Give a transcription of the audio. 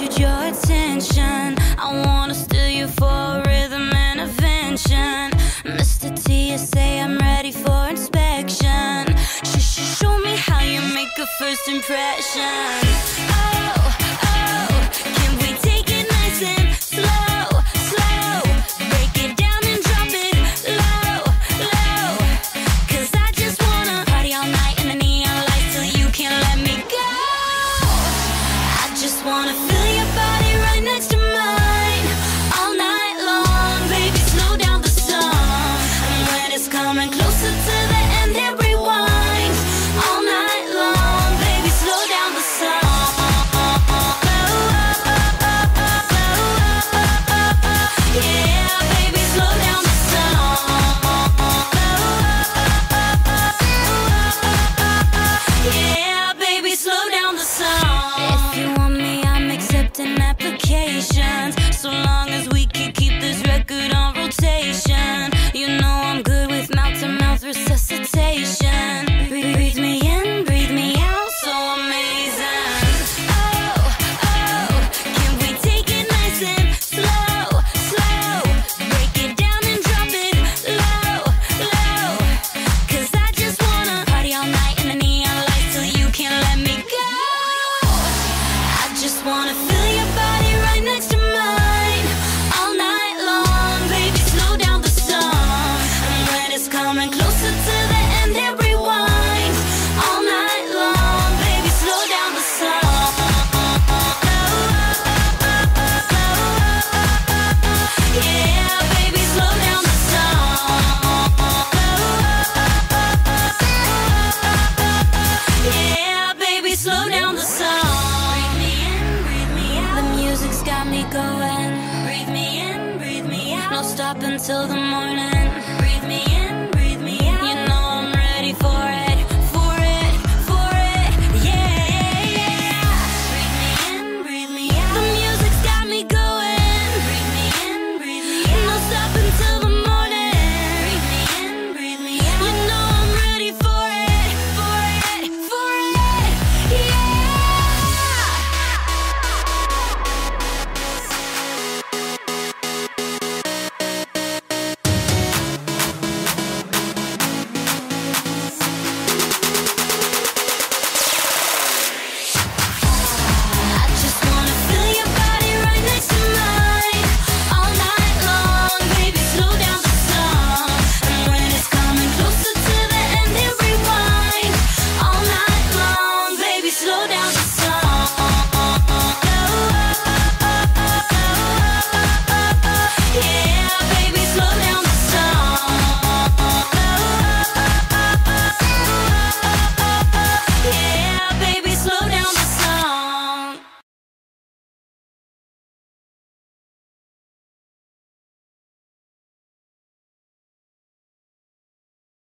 captured your attention. I wanna steal you for rhythm and invention. Mr. TSA I'm ready for inspection. Sh -sh Show me how you make a first impression. coming closer to the end here. coming closer to the end, rewind all night long. Baby, slow down the song. Yeah, baby, slow down the song. Yeah, baby, slow down the song. Breathe me in, breathe me out. The music's got me going. Breathe me in, breathe me out. No stop until the morning. Breathe me in.